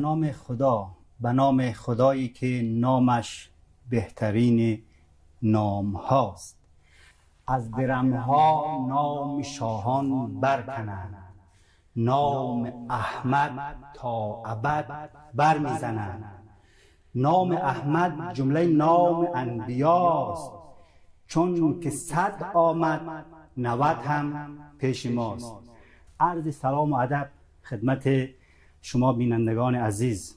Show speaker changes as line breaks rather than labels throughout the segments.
نام خدا به نام خدایی که نامش بهترین نام هاست از درم ها نام شاهان برکنند. نام احمد تا ابد برمیزنند. نام احمد جمله نام انبیاست. چون که صد آمد نوت هم پیش ماست. عرض سلام و ادب خدمت شما بینندگان عزیز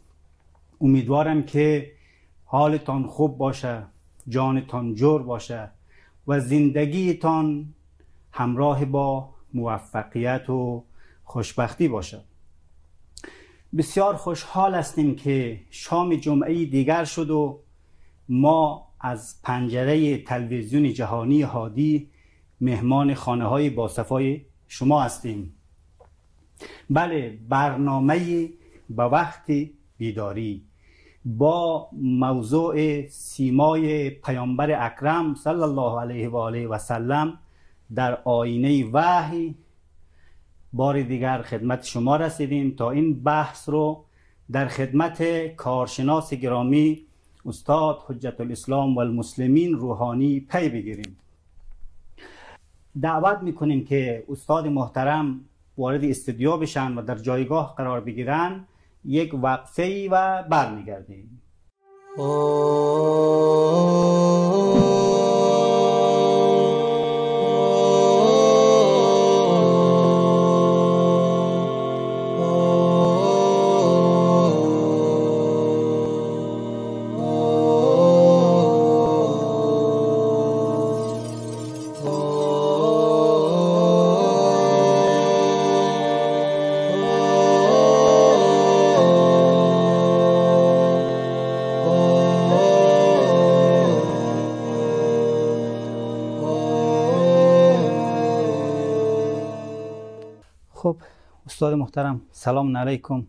امیدوارم که حالتان خوب باشه جانتان جور باشه و زندگیتان همراه با موفقیت و خوشبختی باشه. بسیار خوشحال هستیم که شام جمعه دیگر شد و ما از پنجره تلویزیون جهانی هادی مهمان خانه های باصفای شما هستیم. بله برنامه به وقت بیداری. با موضوع سیمای پیامبر اکرم صلی الله علیه و آله و سلم در آینه وحی بار دیگر خدمت شما رسیدیم تا این بحث رو در خدمت کارشناس گرامی استاد حجت الاسلام و المسلمین روحانی پی بگیریم. دعوت می‌کنیم که استاد محترم وارد استودیو بشن و در جایگاه قرار بگیرن یک وقفه و برمیگردیم. استاد محترم سلام علیکم.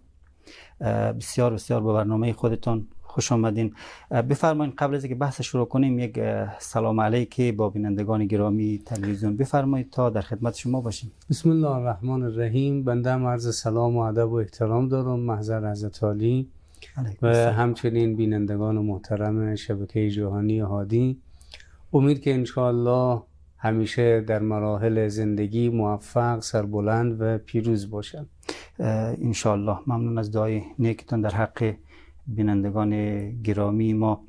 بسیار بسیار به برنامه خودتون خوش آمدین. بفرمایید قبل از اینکه بحث شروع کنیم یک سلام علیکی با بینندگان گرامی تلویزیون بفرمایید تا در خدمت شما باشیم.
بسم الله الرحمن الرحیم. بنده هم عرض سلام و ادب و احترام دارم. محضر حضرت عالی. و همچنین بینندگان محترم شبکه جهانی هادی. امید که انشاءالله همیشه در مراحل زندگی موفق سربلند و پیروز باشند
انشاءالله. ممنون از دعای نیکتان در حق بینندگان گرامی ما.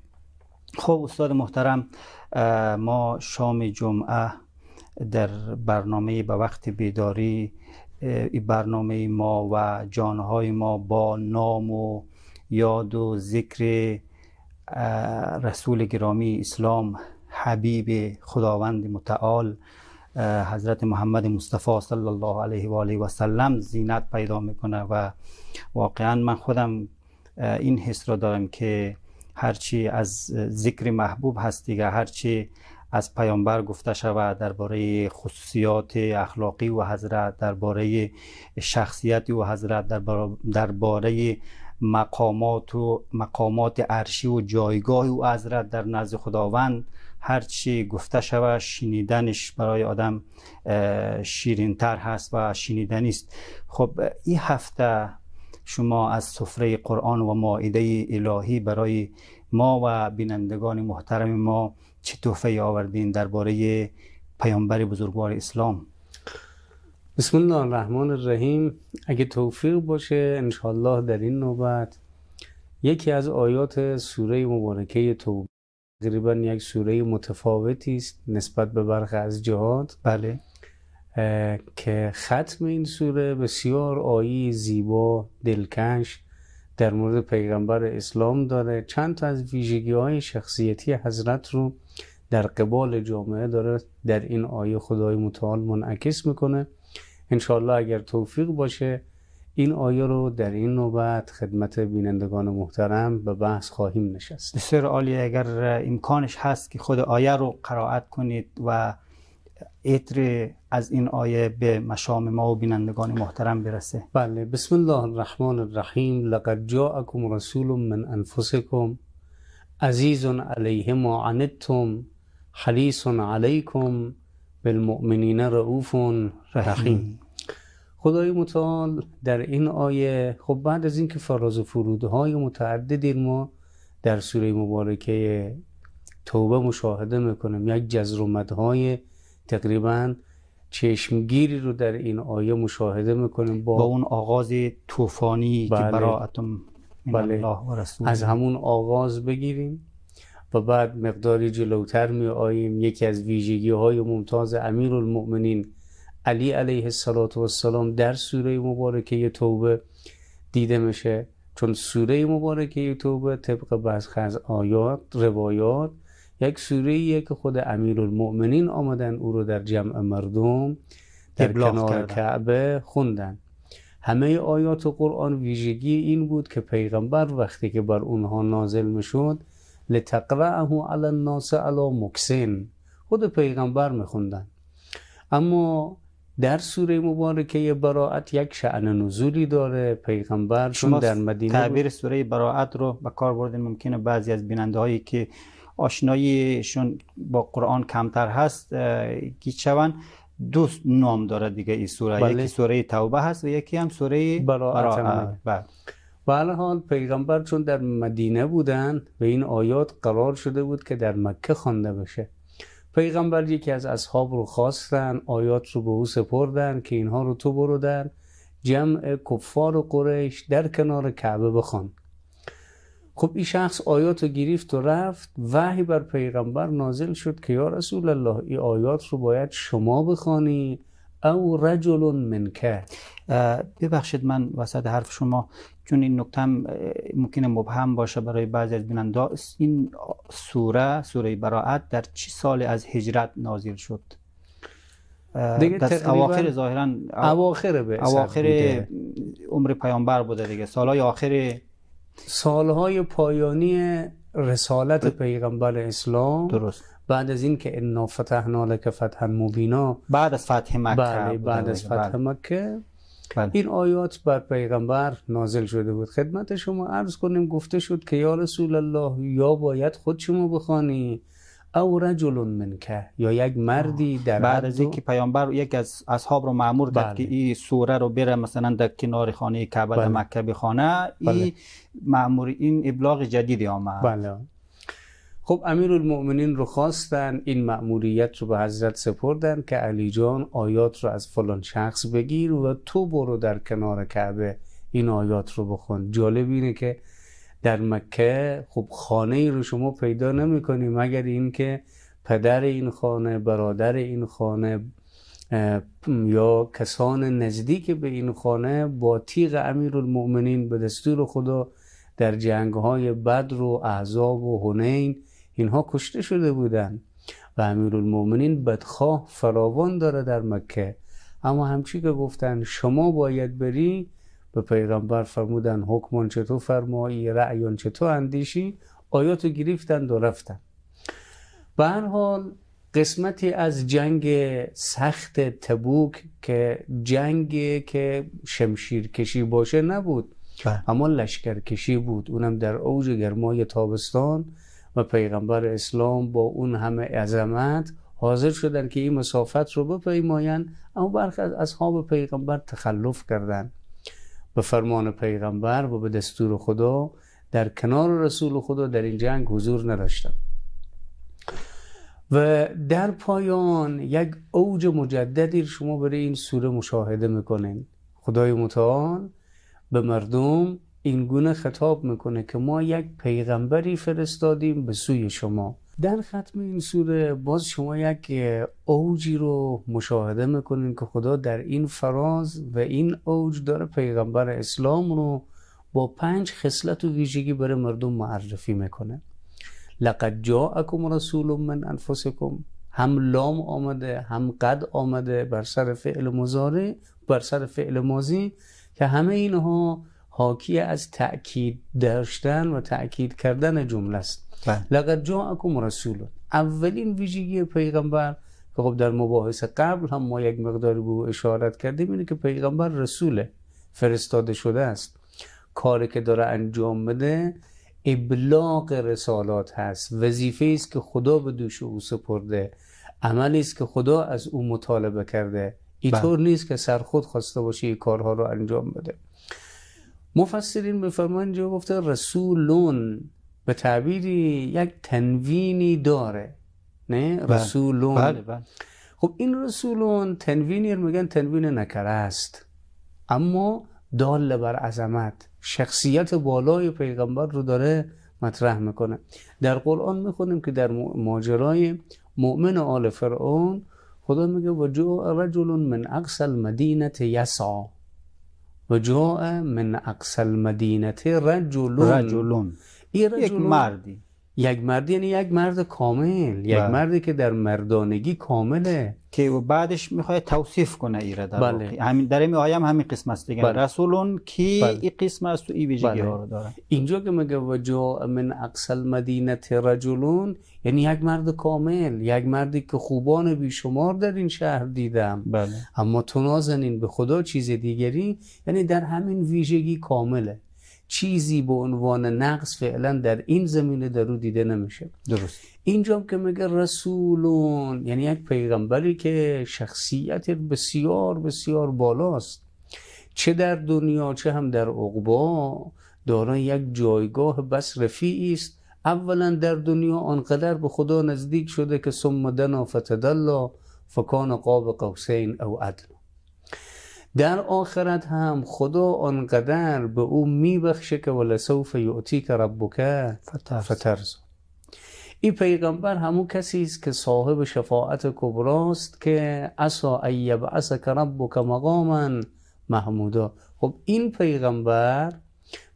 خب استاد محترم ما شام جمعه در برنامه به وقت بیداری برنامه ما و جانهای ما با نام و یاد و ذکر رسول گرامی اسلام حبیب خداوند متعال حضرت محمد مصطفی صلی الله علیه و آله و سلم زینت پیدا می‌کنه و واقعا من خودم این حس را دارم که هرچی از ذکر محبوب هست دیگه هرچی از پیامبر گفته شود درباره خصوصیات اخلاقی و حضرت درباره شخصیت و حضرت درباره مقامات و مقامات عرشی و جایگاه و حضرت در نزد خداوند هرچی گفته شود شنیدنش برای آدم شیرینتر هست و شنیدنی است خب این هفته شما از سفره قرآن و مائده الهی برای ما و بینندگان محترم ما چه تحفه آوردین درباره پیامبر بزرگوار اسلام؟
بسم الله الرحمن الرحیم. اگه توفیق باشه انشالله در این نوبت یکی از آیات سوره مبارکه توبه. تقریبا یک سوره متفاوتی است نسبت به برخی از جهات.
بله.
که ختم این سوره بسیار آیی زیبا دلکش در مورد پیغمبر اسلام داره. چند تا از ویژگی های شخصیتی حضرت رو در قبال جامعه داره در این آیه خدای متعال منعکس می‌کنه. انشالله اگر توفیق باشه این آیه رو در این نوبت خدمت بینندگان محترم به بحث خواهیم نشست.
بسیار عالی. اگر امکانش هست که خود آیه رو قرائت کنید و اطر از این آیه به مشام ما و بینندگان محترم برسه.
بله بسم الله الرحمن الرحیم. لقد جاءكم رسول من انفسكم عزیز علیه ما عنتم حریص علیکم بالمؤمنین رؤوف رحیم. خدای متعال در این آیه خب بعد از اینکه فراز و فرودهای متعددی ما در سوره مبارکه توبه مشاهده می‌کنیم یک جزر و مدهای تقریبا چشمگیری رو در این آیه مشاهده می‌کنیم
با, با اون آغاز طوفانی
بله.
که براعتم
بله.
الله و رسول
از همون آغاز بگیریم و بعد مقداری جلوتر می آییم یکی از ویژگی های ممتاز امیر المؤمنین علی علیه السلام در سوره مبارکه توبه دیده میشه. چون سوره مبارکه توبه طبق بعض از آیات روایات یک سوره که خود امیر المؤمنین آمدن او رو در جمع مردم در کنار کردن. کعبه خوندن. همه آیات قرآن ویژگی این بود که پیغمبر وقتی که بر اونها نازل می‌شد لتقرعه علی الناس علی مکسن خود پیغمبر میخوندن. اما در سوره مبارکه براعت یک شعن نزولی داره. پیغمبر چون در مدینه
تعبیر سوره براعت رو به کار بردن ممکنه بعضی از بیننده هایی که آشناییشون با قرآن کمتر هست گیج شون دو نام داره دیگه این سوره.
بله.
یکی سوره توبه هست و یکی هم سوره
براعت
بله.
و هر حال پیغمبر چون در مدینه بودن و این آیات قرار شده بود که در مکه خوانده بشه. پیغمبر یکی از اصحاب رو خواستن آیات رو به او سپردن که اینها رو تو برو در جمع کفار قریش در کنار کعبه بخوان. خب این شخص آیات رو گرفت و رفت وحی بر پیغمبر نازل شد که یا رسول الله این آیات رو باید شما بخوانی او رجل منکه
ببخشید من وسط حرف شما چون این نکته هم ممکنه مبهم باشه برای بعضی از بیننده این سوره سوره براعت در چه سال از هجرت نازل شد؟
دیگه
دست اواخر ظاهرا
اواخر به
اواخر عمر پیامبر بوده دیگه. سالهای آخر
سالهای پایانی رسالت پیغمبر اسلام.
درست.
بعد از این که انا فتحنا لك فتحا مبینا.
بعد از فتح مکه
بله بعد از فتح مکه. بله. این آیات بر پیغمبر نازل شده بود. خدمت شما عرض کنیم گفته شد که یا رسول الله یا باید خود شما بخوانی. او رجل منکه یا یک مردی در
بعد از اینکه پیامبر یک از اصحاب رو معمور کرد بله. که این سوره رو بره مثلا در کنار خانه کعبه بله. مکه بخونه بله. این معمور این ابلاغ جدیدی آمد.
بله. خب امیر المؤمنین رو خواستن این مأموریت رو به حضرت سپردن که علی جان آیات رو از فلان شخص بگیر و تو برو در کنار کعبه این آیات رو بخون. جالب اینه که در مکه خب خانه رو شما پیدا نمی کنی مگر اینکه پدر این خانه برادر این خانه یا کسان نزدیک به این خانه با تیغ امیر المؤمنین به دستور خدا در جنگ های بدر و احزاب و هنین اینها کشته شده بودند. و امیر المؤمنین بدخواه فراوان داره در مکه. اما همچی که گفتن شما باید بری؟ به پیغمبر فرمودن حکمان چطور فرمایی؟ رعیان چطور اندیشی؟ آیاتو گرفتند و رفتن. به هر حال قسمتی از جنگ سخت تبوک که جنگ که شمشیر کشی باشه نبود.
بله.
اما لشکر کشی بود. اونم در اوج گرمای تابستان. و پیغمبر اسلام با اون همه عظمت حاضر شدن که این مسافت رو بپیماین اما برخی از اصحاب پیغمبر تخلف کردند. به فرمان پیغمبر و به دستور خدا در کنار رسول خدا در این جنگ حضور نداشتن و در پایان یک اوج مجددی شما برای این سوره مشاهده می‌کنین. خدای متعال به مردم این گونه خطاب می‌کنه که ما یک پیغمبری فرستادیم به سوی شما. در ختم این سوره باز شما یک اوجی رو مشاهده می‌کنین که خدا در این فراز و این اوج داره پیغمبر اسلام رو با پنج خصلت و ویژگی برای مردم معرفی می‌کنه. لقد جاءکم رسول من انفسکم. هم لام آمده هم قد آمده بر سر فعل مضارع بر سر فعل ماضی که همه اینها حاکی از تأکید داشتن و تأکید کردن جمله است. لقد جاءکم رسول. اولین ویژگی پیغمبر که خب در مباحث قبل هم ما یک مقداری به اشارت کردیم اینه که پیغمبر رسوله فرستاده شده است. کاری که داره انجام بده ابلاغ رسالات هست. وظیفه است که خدا به دوش او سپرده. عملی است که خدا از او مطالبه کرده. اینطور نیست که سر خود خواسته باشه این کارها رو انجام بده. مفسرین میفرمان اینجا گفته رسولون به تعبیری یک تنوینی داره نه؟
بله.
رسولون.
بله بله.
خب این رسولون تنوینی رو میگن تنوین نکره است. اما دال بر عظمت شخصیت بالای پیغمبر رو داره مطرح می‌کنه. در قرآن می‌خونیم که در ماجرای مؤمن آل فرعون خدا میگه و جاء رجل من اقصى المدینه یسعى و جاء من اقصى المدینه رجل
رجلون
این
یک
رجلون
مردی
یک مرد یعنی یک مرد کامل یک
بله.
مردی که در مردانگی کامله
که و بعدش می‌خواد توصیف کنه ایره در
بله.
واقع. همین در این آیه هم همین قسم است دیگه
بله.
رسولون کی
بله.
این قسم است و این ویژگی
بله.
ها رو داره
اینجا که میگه و جاء من اقصى المدینه رجلون یعنی یک مرد کامل یک مردی که خوبان بیشمار در این شهر دیدم.
بله.
اما تو نازنین به خدا چیز دیگری یعنی در همین ویژگی کامله. چیزی به عنوان نقص فعلا در این زمینه در او دیده نمیشه.
درست.
اینجا که میگه رسولون یعنی یک پیغمبری که شخصیت بسیار بسیار بالاست. چه در دنیا چه هم در عقبا دارای یک جایگاه بس رفیعی است. اولا در دنیا آنقدر به خدا نزدیک شده که ثم دنا فتدلا فکان قاب قوسین او ادنا در آخرت هم خدا آنقدر به او میبخشه که ولسوف یعطیک ربک
فترس.
فترز این پیغمبر همون کسی است که صاحب شفاعت کبراست که عسا ان یبعثک ربک مقاما محمودا. خب این پیغمبر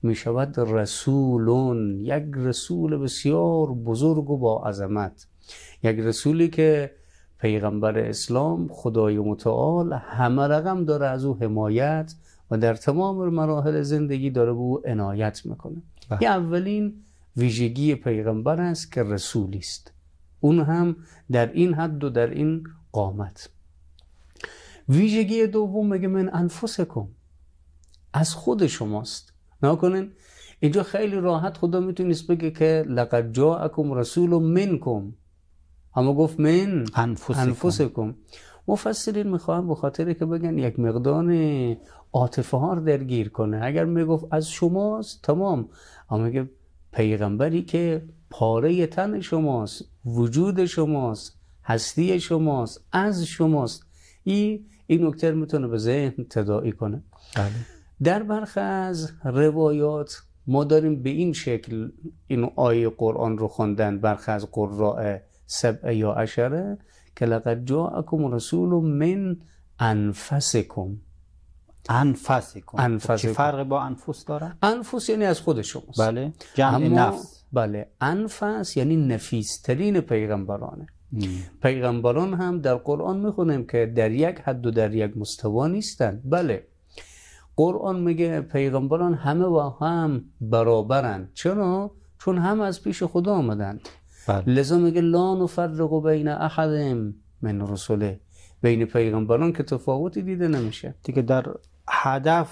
می شود رسولون یک رسول بسیار بزرگ و با عظمت. یک رسولی که پیغمبر اسلام خدای متعال همه رقم داره از او حمایت و در تمام مراحل زندگی داره به او عنایت می‌کنه.
بله.
این اولین ویژگی پیغمبر است که رسولی است. اون هم در این حد و در این قامت. ویژگی دوم میگه من انفسکم. از خود شماست. نکنین اینجا خیلی راحت خدا می‌تونست بگه که لقد جاءکم رسول منکم. اما گفت من
انفسکم.
انفسکم. مفسرین می‌خواهم به خاطر که بگن یک مقدار عاطفه ها رو درگیر کنه. اگر می‌گفت از شماست تمام. اما میگه پیغمبری که پاره تن شماست وجود شماست هستی شماست از شماست. این این نکته می‌تونه به ذهن تداعی کنه.
بله.
در برخی از روایات ما داریم به این شکل این آیه قرآن رو خوندن برخی از قراء سبع یا عشره که لقد جاءکم رسول من انفسکم.
انفسکم.
انفسکم.
چه فرقی با انفس داره؟
انفس یعنی از خود شماست.
بله جمع نفس.
بله انفس یعنی نفیسترین پیغمبرانه.
م.
پیغمبران هم در قرآن می‌خونیم که در یک حد و در یک مستوا نیستند بله. قرآن میگه پیغمبران همه با هم برابرند چرا؟ چون هم از پیش خدا آمدند
بله.
لذا میگه لا نفرق بین احد من رسوله بین پیغمبران که تفاوتی دیده نمیشه.
دیگه در هدف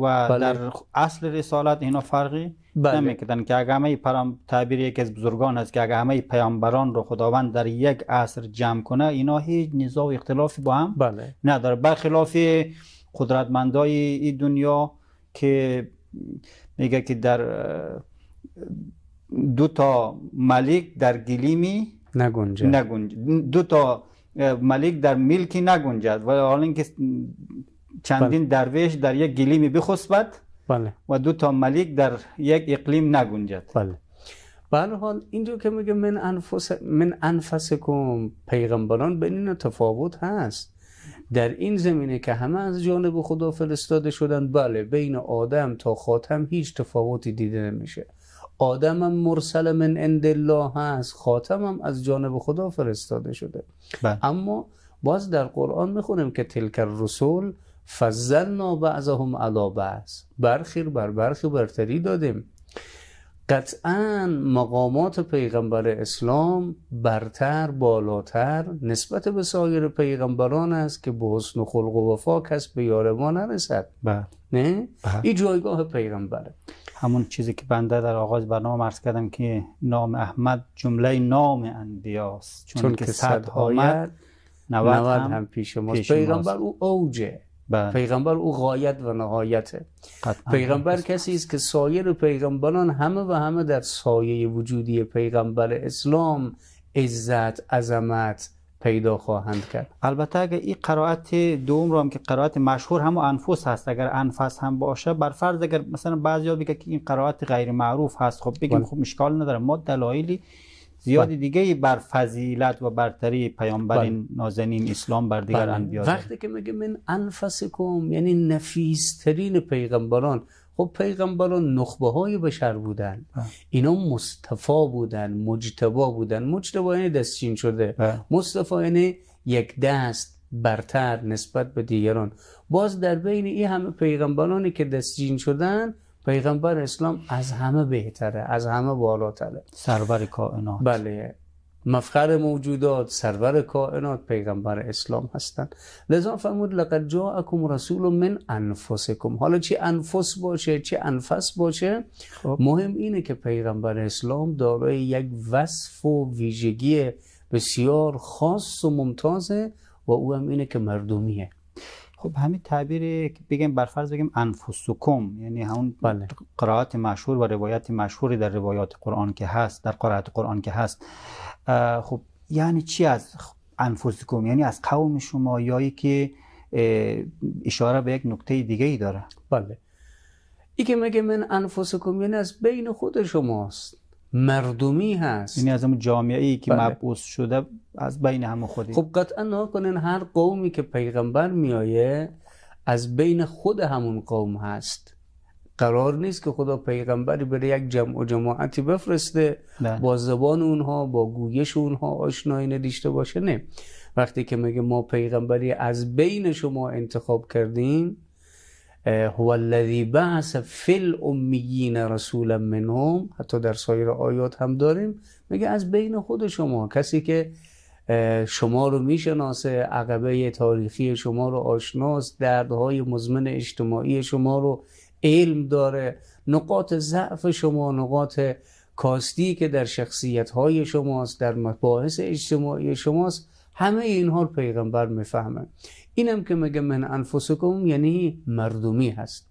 و
بله.
در اصل رسالت اینا فرقی
بله.
نمی‌کردن که اگه همه پیام تعبیر یکی از بزرگان است که اگه همه پیامبران رو خداوند در یک عصر جمع کنه اینا هیچ نزاع و اختلافی با هم
بله.
نداره. برخلاف قدرتمندای این دنیا که میگه که در دو تا ملک در گلیمی
نگنجه.
نگنج دو تا ملک در ملکی نگنجد و حالا اینکه چندین درویش در یک گلیمی بخسبد
بله.
و دو تا ملک در یک اقلیم نگنجد.
بله. به حال اینجا که میگه من انفس من انفسکم پیغمبران بین این تفاوت هست. در این زمینه که همه از جانب خدا فرستاده شدن بله بین آدم تا خاتم هیچ تفاوتی دیده نمیشه. آدم هم مرسل من عند الله هست خاتم هم از جانب خدا فرستاده شده.
بله.
اما باز در قرآن می‌خونیم که تلک الرسول فضلنا بعضهم علی بعض. برخی بر برخی برتری دادیم. قطعا مقامات پیغمبر اسلام برتر بالاتر نسبت به سایر پیغمبران است که به حسن و خلق و وفا کس به یار ما نرسد.
بله.
نه؟
بله.
این جایگاه پیغمبره.
همون چیزی که بنده در آغاز برنامه عرض کردم که نام احمد جمله نام انبیاست چون,
چون
که صد آمد
آید
90
90
هم
هم پیش ماست.
پیش
پیغمبر
ماست.
او اوجه.
بله
پیغمبر او غایت و نهایته
قطعاً.
پیغمبر کسی است که سایر پیغمبران همه و همه در سایه وجودی پیغمبر اسلام عزت عظمت پیدا خواهند کرد
البته اگر این قرائت دوم رو هم که قرائت مشهور هم انفس هست اگر انفس هم باشه بر فرض اگر مثلا بعضیا بگه که این قرائت غیر معروف هست خب بگیم
بله.
خب اشکال نداره ما دلایلی زیاد
بله.
دیگه بر فضیلت و برتری پیامبر
بله.
نازنین اسلام بر دیگر
بله.
انبیا.
وقتی که میگه من انفسکم یعنی نفیسترین پیغمبران خب پیغمبران نخبه های بشر بودن. اینا مصطفا بودن مجتبا بودن مجتبا یعنی دستچین شده. مصطفی یعنی یک دست برتر نسبت به دیگران باز در بین این همه پیغمبرانی که دستچین شدن پیغمبر اسلام از همه بهتره از همه بالاتره.
سرور کائنات.
بله. مفخر موجودات سرور کائنات پیغمبر اسلام هستند لذا فرمود لقد جاءکم رسول من انفسکم. حالا چه انفس باشه چه انفس باشه؟
خب.
مهم اینه که پیغمبر اسلام دارای یک وصف و ویژگی بسیار خاص و ممتازه و او هم اینه که مردمیه.
خب همین تعبیر بگیم بر فرض بگیم انفسکم یعنی همون
بله.
قرائت مشهور و روایت مشهوری در روایات قرآن که هست در قرائت قرآن که هست. خب یعنی چی از انفسکم؟ یعنی از قوم شما یا که اشاره به یک نکته دیگه ای داره؟
بله. ای که میگه من انفسکم یعنی از بین خود شماست. مردمی هست
یعنی از اون جامعه ای که
بله.
مبعوث شده از بین همه خودی
خب قطعا نها کنین هر قومی که پیغمبر میایه از بین خود همون قوم هست قرار نیست که خدا پیغمبری بره یک جمع و جماعتی بفرسته
بله.
با زبان اونها با گویش اونها آشنایی نداشته باشه نه وقتی که میگه ما پیغمبری از بین شما انتخاب کردیم هو الذی بعث فی الامیین رسولا منهم. حتی در سایر آیات هم داریم. میگه از بین خود شما کسی که شما رو می‌شناسه عقبه تاریخی شما رو آشناست دردهای مزمن اجتماعی شما رو علم داره نقاط ضعف شما نقاط کاستی که در شخصیت های شماست در مباحث اجتماعی شماست همه اینها رو پیغمبر می‌فهمه. اینم که میگه من انفسکم یعنی مردمی هست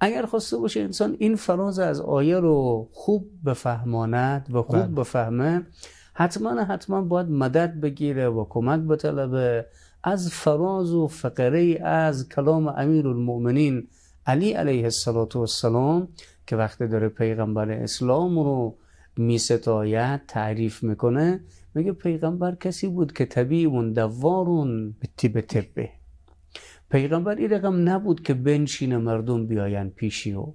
اگر خواسته باشه انسان این فراز از آیه رو خوب بفهماند و خوب
بله.
بفهمه حتما حتما باید مدد بگیره و کمک بطلبه از فراز و فقره از کلام امیر المؤمنین علی علیه السلام که وقتی داره پیغمبر اسلام رو می ستاید تعریف می‌کنه میگه پیغمبر کسی بود که طبیب دوارون به طبه. پیغمبر این رقم نبود که بنشین مردم بیاین پیشی او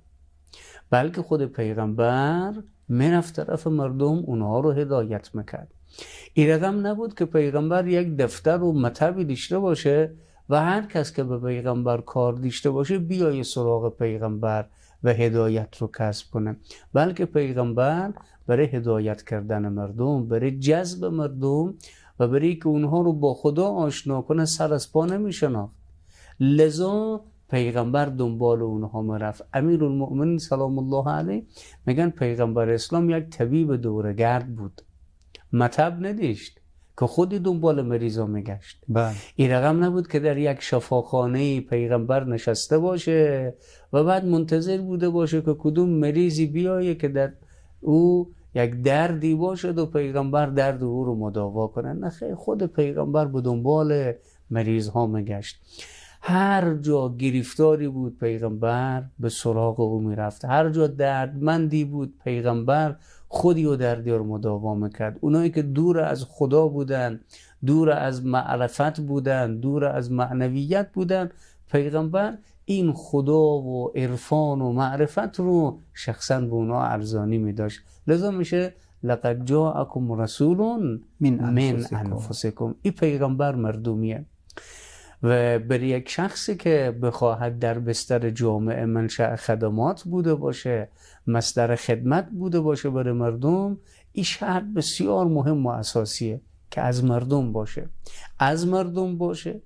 بلکه خود پیغمبر می‌رفت طرف مردم اونها رو هدایت می‌کرد. این رقم نبود که پیغمبر یک دفتر و مطبی داشته باشه و هر کس که به پیغمبر کار داشته باشه بیای سراغ پیغمبر. و هدایت رو کسب کنه. بلکه پیغمبر برای هدایت کردن مردم برای جذب مردم و برای که اونها رو با خدا آشنا کنه سر از پا نمیشناخت. لذا پیغمبر دنبال اونها می‌رفت. امیر المؤمنین سلام الله علیه میگن پیغمبر اسلام یک طبیب دورگرد بود. مطب نداشت. که خودی دنبال مریضا میگشت.
بله.
این رقم نبود که در یک شفاخانه پیغمبر نشسته باشه و بعد منتظر بوده باشه که کدوم مریضی بیایه که در او یک دردی باشد و پیغمبر درد او رو مداوا کنه. نه خود پیغمبر به دنبال مریض ها میگشت. هر جا گرفتاری بود پیغمبر به سراغ او می‌رفت. هر جا دردمندی بود پیغمبر خودی و دردی رو مداوا می‌کرد. اونایی که دور از خدا بودن دور از معرفت بودن دور از معنویت بودن پیغمبر این خدا و عرفان و معرفت رو شخصا به اونا ارزانی می داشت لذا میشه لقد جاءکم رسول
من. انفسکم.
این پیغمبر مردمیه. و برای یک شخصی که بخواهد در بستر جامعه منشأ خدمات بوده باشه مصدر خدمت بوده باشه برای مردم این شرط بسیار مهم و اساسیه که از مردم باشه. از مردم باشه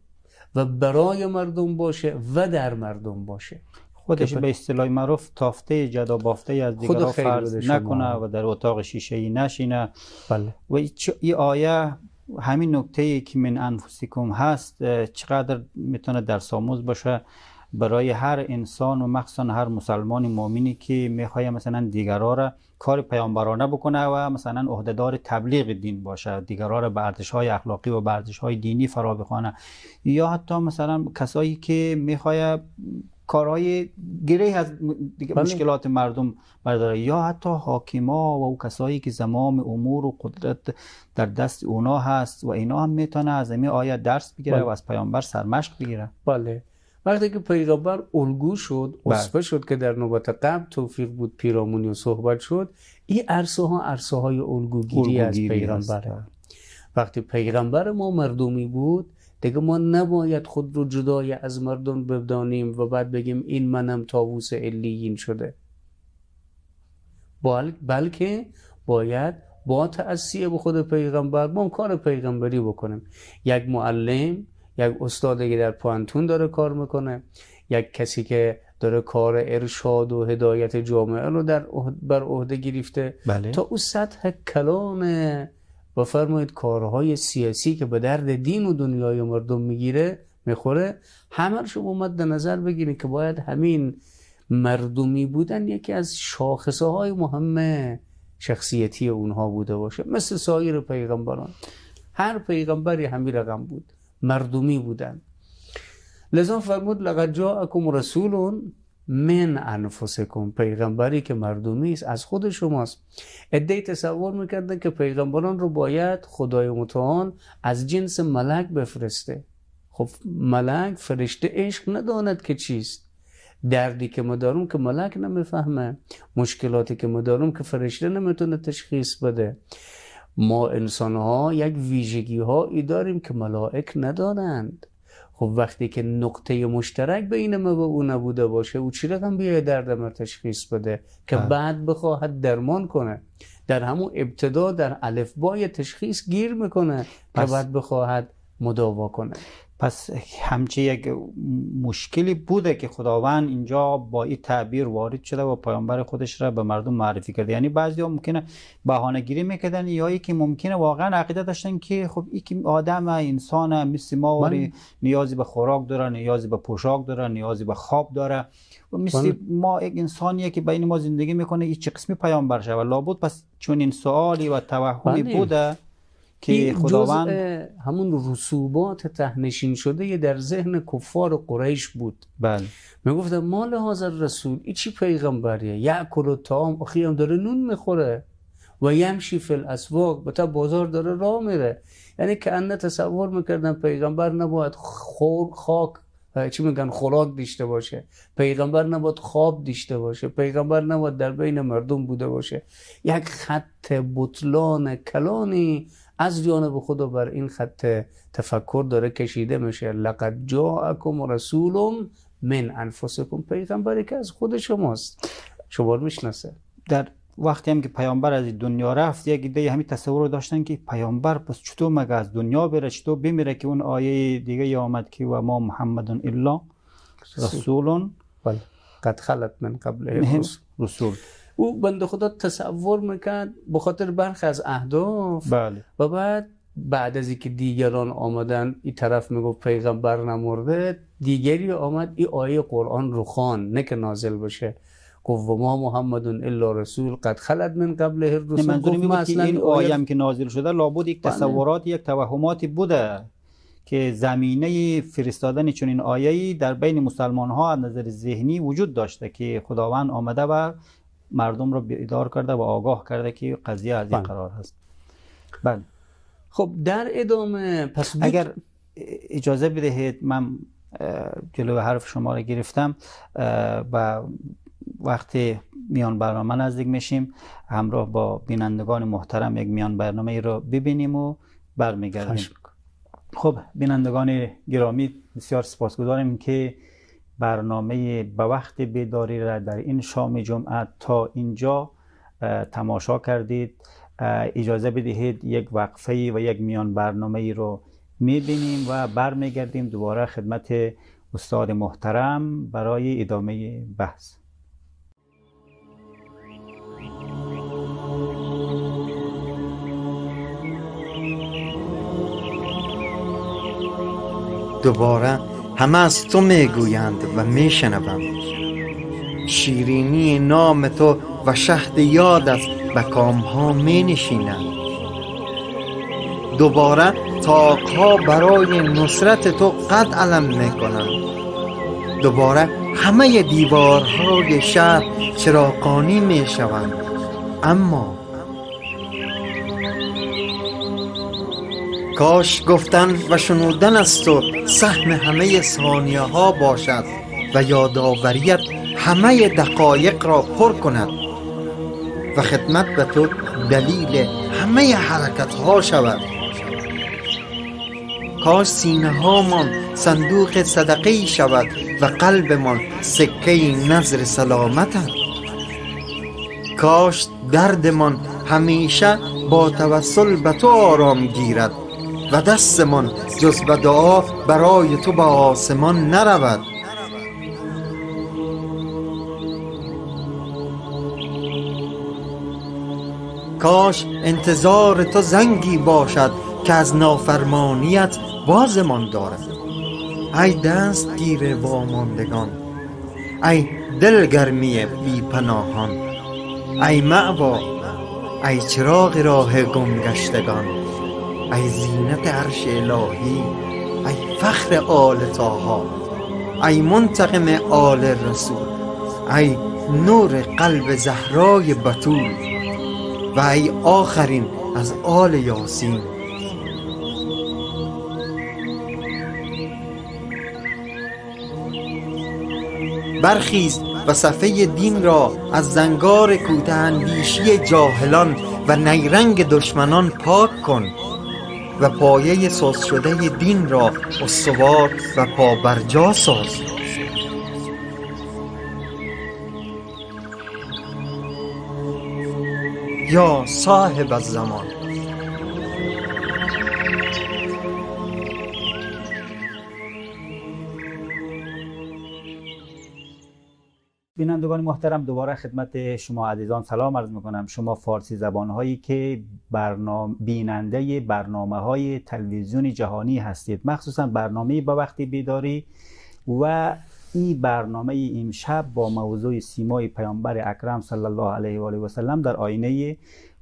و برای مردم باشه و در مردم باشه.
خودش به اصطلاح معروف تافته جدا بافته از دیگران فرض. نکنه و در اتاق شیشه ای نشینه.
بله.
و این آیه همین نکته که من انفسیکم هست چقدر می‌تونه در ساموز باشه؟ برای هر انسان و مخصوصا هر مسلمان مؤمنی که می‌خواد مثلا دیگرها را کار پیامبرانه بکنه و مثلا عهدهدار تبلیغ دین باشه دیگرها را به ارزش های اخلاقی و به های دینی فرا بخوانه. یا حتی مثلا کسایی که می‌خواد کارهای گره از دیگه بله. مشکلات مردم برداره یا حتی حاکما و او کسایی که زمام امور و قدرت در دست اونا هست و اینا هم می‌تونه از این آیت درس بگیره بله. و از پیامبر سرمشق بگیره
بله وقتی که پیغمبر الگو شد بله. اصفه شد که در نوبت قبل توفیق بود پیرامونی و صحبت شد این عرصه ها عرصه های الگوگیری از پیغمبره وقتی پیغمبر ما مردمی بود دیگه ما نباید خود رو جدای از مردم بدانیم و بعد بگیم این منم تاووس علیین شده بلکه باید با تأثیه به خود پیغمبر ما کار پیغمبری بکنیم یک معلم یک استادی که در پانتون داره کار می‌کنه یک کسی که داره کار ارشاد و هدایت جامعه رو در بر عهده گرفته
بله.
تا او سطح کلان و فرمایید کارهای سیاسی که به درد دین و دنیای مردم می‌گیره می‌خوره. همه رو شما مد نظر بگیرید که باید همین مردمی بودن یکی از شاخصه های مهم شخصیتی اونها بوده باشه. مثل سایر پیغمبران. هر پیغمبری همین رقم بود. مردمی بودن. لذا فرمود لقد جاءکم رسول من انفسکم پیغمبری که مردمی است از خود شماست. ادهی تصور می‌کردن که پیغمبران رو باید خدای متعال از جنس ملک بفرسته. خب ملک فرشته عشق نداند که چیست؟ دردی که ما دارم که ملک نمی‌فهمه. مشکلاتی که ما دارم که فرشته نمی‌تونه تشخیص بده. ما انسان ها یک ویژگی هایی داریم که ملائک ندارند. خب وقتی که نقطه مشترک بین ما و او نبوده باشه او چی رقم بیای درد ما تشخیص بده؟ که بله. بعد بخواهد درمان کنه. در همون ابتدا در الفبای تشخیص گیر می‌کنه که بعد بخواهد مداوا کنه.
پس همچه یک مشکلی بوده که خداوند اینجا با این تعبیر وارد شده و پیامبر خودش را به مردم معرفی کرده یعنی بعضی ها ممکنه بهانه گیری می‌کردن یا که ممکنه واقعا عقیده داشتن که خب این که آدم انسان مثل ما بله. نیازی به خوراک داره نیازی به پوشاک داره نیازی به خواب داره و مثل بله. ما یک انسانیه که بین ما زندگی می‌کنه این چه قسمی پیامبر و لابد پس چون این سوالی و توهمی بله. بوده که خداوند
همون رسوبات تهنشین شده در ذهن کفار قریش بود.
بله.
می‌گفتن مال حاضر رسول ای چی پیغمبریه؟ یعکل و تام اخی هم داره نون می‌خوره. و یمشی فی الاسواق به تا بازار داره راه میره. یعنی که انه تصور می‌کردن پیغمبر نباید خور خاک چی میگن؟ خوراک دیشته باشه. پیغمبر نباید خواب دیشته باشه. پیغمبر نباید در بین مردم بوده باشه. یک خط بطلان کلانی از جانب خدا بر این خط تفکر داره کشیده میشه. لقد جاءکم رسول من انفسکم. پیغمبری که از خود شماست. شما رو می‌شناسه.
در وقتی هم که پیامبر از دنیا رفت یک ایده همین تصور رو داشتن که پیامبر پس چطور مگه از دنیا بره چطور بمیره که اون آیه دیگه آمد که و ما محمد الا رسول.
بله. قد خلت من قبل
رسول.
او بنده خدا تصور می‌کرد به خاطر برخ از اهداف
بله.
و بعد بعد از اینکه دیگران آمدن این طرف می‌گفت پیغمبر نمرده دیگری آمد این آیه قرآن رو خان نه که نازل بشه گفت ما محمد الا رسول قد خلد من قبل هر رسول
منظوری اصلا این آیه هم که نازل شده لابد یک بله. تصورات یک توهماتی بوده که زمینه فرستادن چون این آیه در بین مسلمان ها از نظر ذهنی وجود داشته که خداوند آمده و مردم رو بیدار کرده و آگاه کرده که قضیه از این بله. قرار هست.
بله. خب در ادامه پس
اگر اجازه بدهید من جلو حرف شما رو گرفتم و وقتی میان برنامه نزدیک میشیم. همراه با بینندگان محترم یک میان برنامه ای رو ببینیم و برمیگردیم. خب بینندگان گرامی بسیار سپاسگزاریم که برنامه به وقت بیداری را در این شام جمعه تا اینجا تماشا کردید. اجازه بدهید یک وقفه و یک میان برنامه ای رو می‌بینیم و برمیگردیم دوباره خدمت استاد محترم برای ادامه بحث.
دوباره همه از تو می‌گویند و میشنوم. شیرینی نام تو و شهد یادت به کامها می نشینند دوباره تاقها برای نصرت تو قد علم می‌کنند. دوباره همه دیوارهای شهر چراقانی می شوند اما کاش گفتن و شنودن از تو سهم همه ثانیه باشد و یادآوریت همه دقایق را پر کند و خدمت به تو دلیل همه حرکت ها شود. کاش سینه هامان صندوق صدقه شود و قلبمان سکه نظر سلامت کاش دردمان همیشه با توسل به تو آرام گیرد. و دستمان جز به دعا برای تو به آسمان نرود. کاش انتظار تو زنگی باشد که از نافرمانیت بازمان دارد. ای دستگیر واماندگان ای دلگرمی بی پناهان ای معوا ای چراغ راه گمگشتگان ای زینت عرش الهی ای فخر آل تاها ای منتقم آل رسول ای نور قلب زهرای بطول و ای آخرین از آل یاسین. برخیز و صفحه دین را از زنگار کوته اندیشی جاهلان و نیرنگ دشمنان پاک کن. و پایه ساز شده دین را استوار و پابرجا ساز. یا صاحب الزمان.
بینندگان محترم دوباره خدمت شما عزیزان سلام عرض می‌کنم. شما فارسی زبان هایی که برنامه بیننده برنامه های تلویزیون جهانی هستید. مخصوصا برنامه با وقتی بیداری و این برنامه امشب با موضوع سیمای پیامبر اکرم صلی الله علیه و آله و سلم در آینه